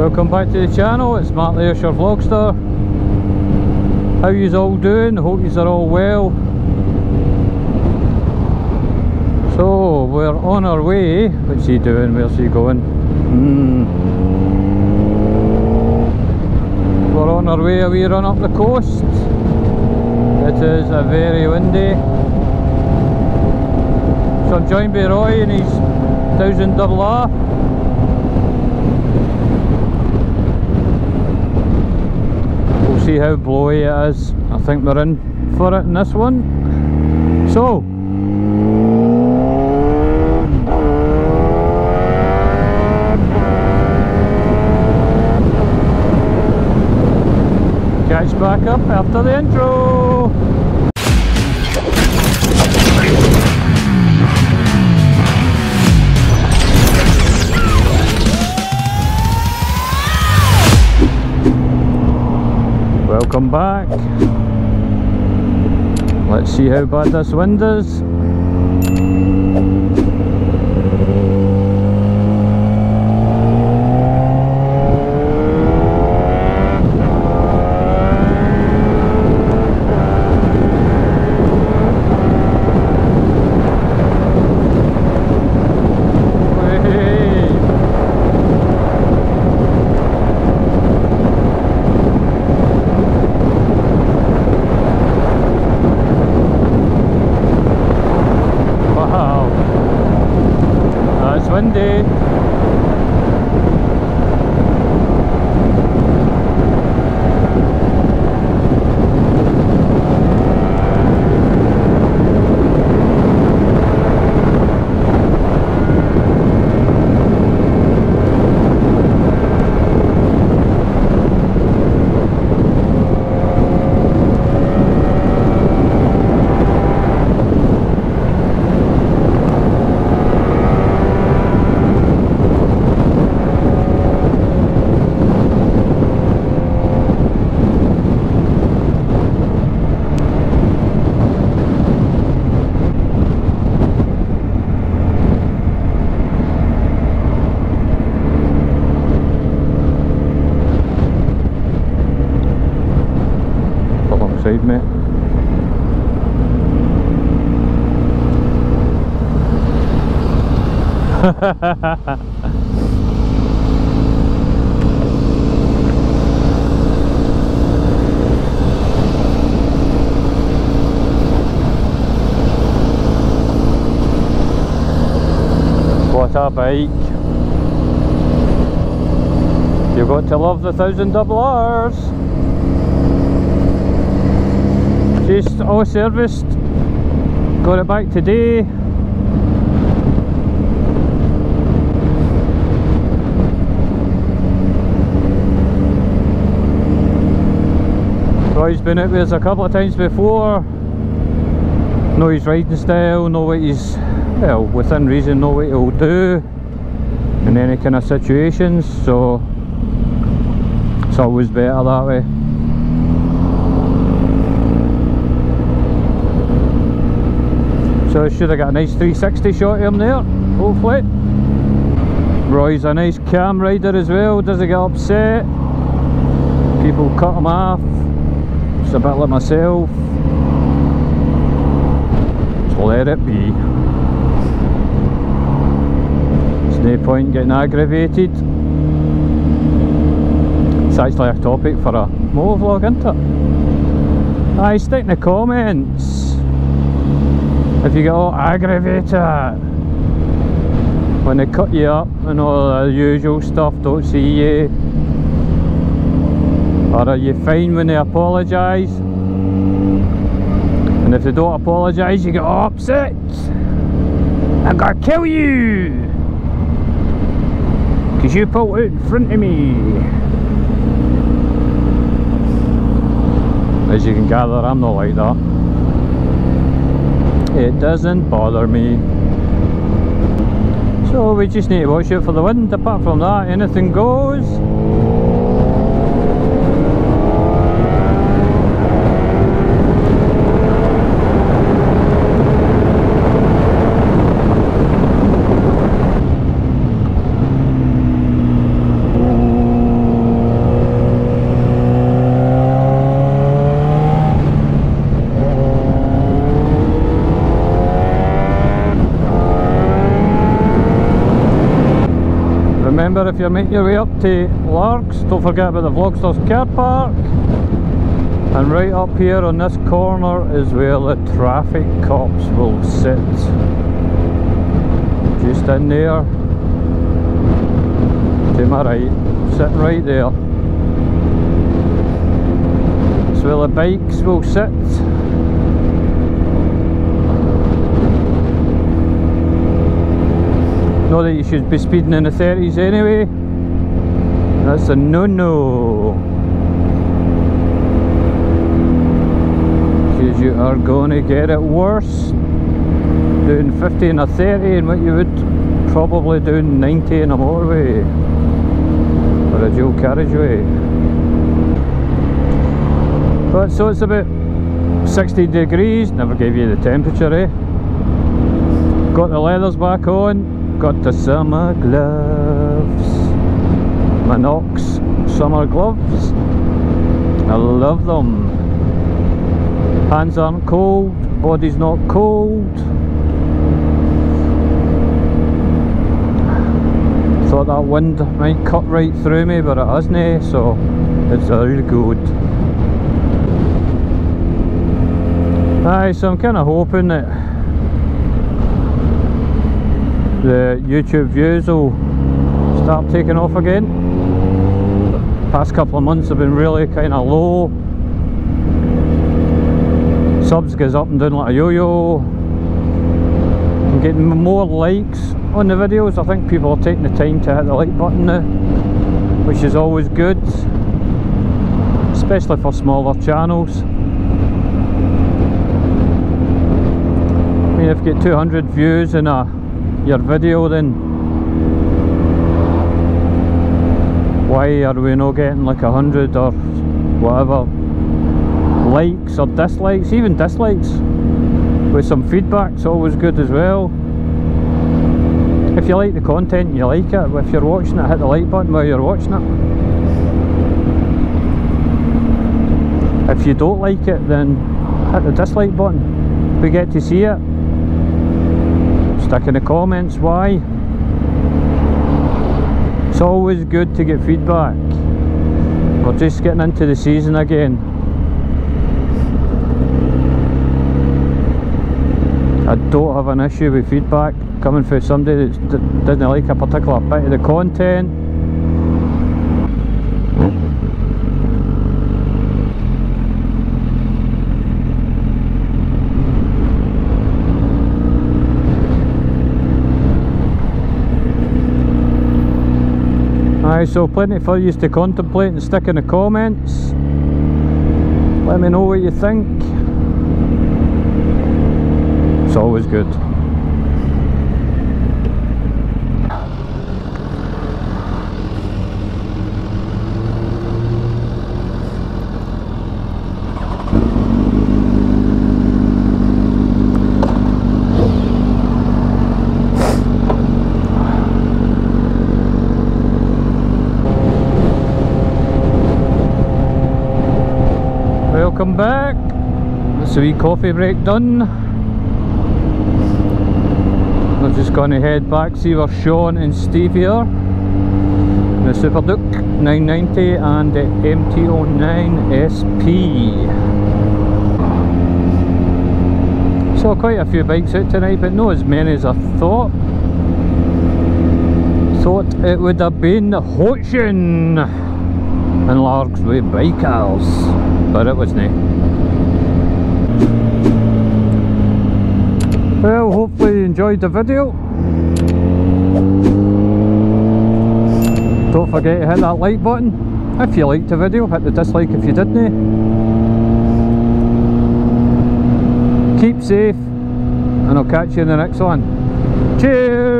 Welcome back to the channel, it's Matt the Vlogster. How yous all doing? Hope yous are all well. So, we're on our way. What's he doing? Where's he going? Hmm. We're on our way a wee run up the coast. It is a very windy. So I'm joined by Roy and his 1000 double R. see how blowy it is. I think we're in for it in this one. So, Welcome back. Let's see how bad this wind is. Hey. Wow. That's windy. Me. what a bike. You've got to love the thousand double R's. Just all serviced. Got it back today. Roy's been out with us a couple of times before. Know his riding style, know what he's, well, within reason, know what he'll do in any kind of situations, so it's always better that way. So I should have got a nice 360 shot of him there, hopefully. Roy's a nice cam rider as well, doesn't get upset. People cut him off. It's a bit like myself. Just let it be. There's no point getting aggravated. It's actually a topic for a motovlog, isn't it? Stick in the comments if you get all aggravated when they cut you up and all the usual stuff, don't see you. Or are you fine when they apologise? And if they don't apologise, you get upset. I'm gonna kill you! Because you pulled out in front of me. As you can gather, I'm not like that it doesn't bother me. So we just need to watch out for the wind apart from that anything goes Remember if you're making your way up to Largs, don't forget about the Vlogsters car park. And right up here on this corner is where the traffic cops will sit. Just in there. To my right, sitting right there. That's where the bikes will sit. Know that you should be speeding in the 30s anyway. That's a no-no. Because you are going to get it worse doing 50 and a 30 and what you would probably doing 90 in a motorway or a dual carriageway. But so it's about 60 degrees, never gave you the temperature eh? Got the leathers back on, got the summer gloves. My Knox summer gloves. I love them. Hands aren't cold body's not cold. Thought that wind might cut right through me but it hasn't eh, so it's all good. Aye so I'm kind of hoping that the YouTube views will start taking off again. Past couple of months have been really kind of low. Subs goes up and down like a yo-yo. I'm getting more likes on the videos. I think people are taking the time to hit the like button now, which is always good, especially for smaller channels. I mean, if you get 200 views in a your video then? Why are we not getting like a hundred or whatever likes or dislikes even dislikes? With some feedback's always good as well. If you like the content you like it if you're watching it hit the like button while you're watching it. If you don't like it then hit the dislike button. We get to see it stick in the comments. Why? It's always good to get feedback. We're just getting into the season again. I don't have an issue with feedback coming from somebody that doesn't like a particular bit of the content Aye, so plenty for you to contemplate and stick in the comments. Let me know what you think. It's always good. Welcome back. It's a wee coffee break done. We're just going to head back. See where Sean and Steve here. The Super Duke 990 and the MT09 SP saw quite a few bikes out tonight but not as many as I thought. Thought it would have been the Hochin and with bikers, but it wasn't. Well, hopefully you enjoyed the video. Don't forget to hit that like button if you liked the video, hit the dislike if you didn't. Keep safe and I'll catch you in the next one. Cheers!